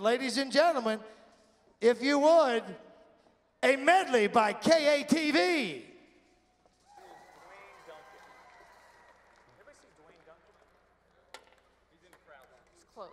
Ladies and gentlemen, if you would, a medley by KATV. It's close.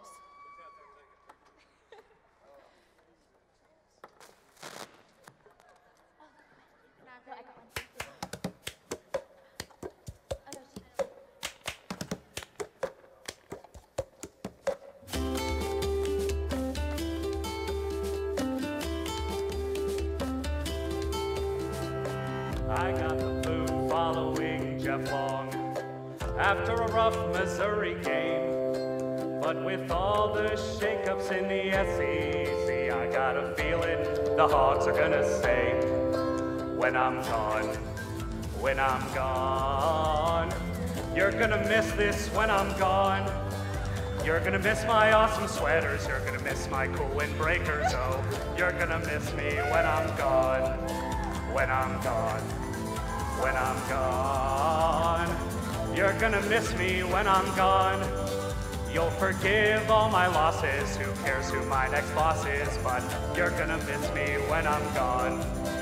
I got the flu following Jeff Long after a rough Missouri game. But with all the shakeups in the SEC, I got a feeling the Hogs are gonna say, when I'm gone, when I'm gone, you're gonna miss this when I'm gone. You're gonna miss my awesome sweaters, you're gonna miss my cool windbreakers, oh, you're gonna miss me when I'm gone, when I'm gone, when I'm gone. You're gonna miss me when I'm gone. You'll forgive all my losses, who cares who my next boss is, but you're gonna miss me when I'm gone.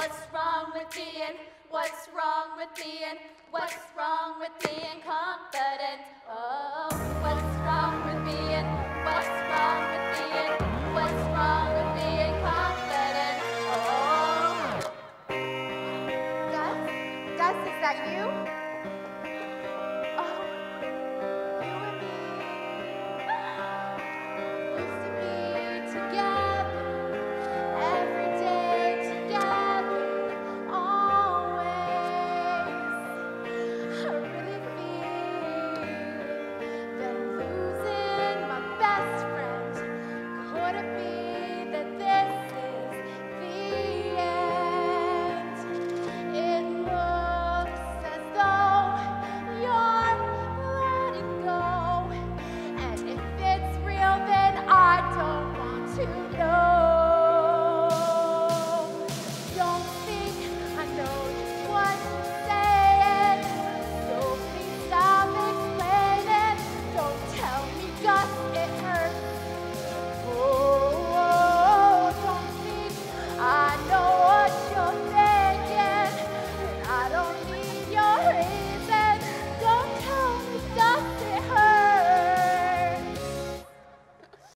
What's wrong with Ian? What's wrong with wrong with Ian? that you?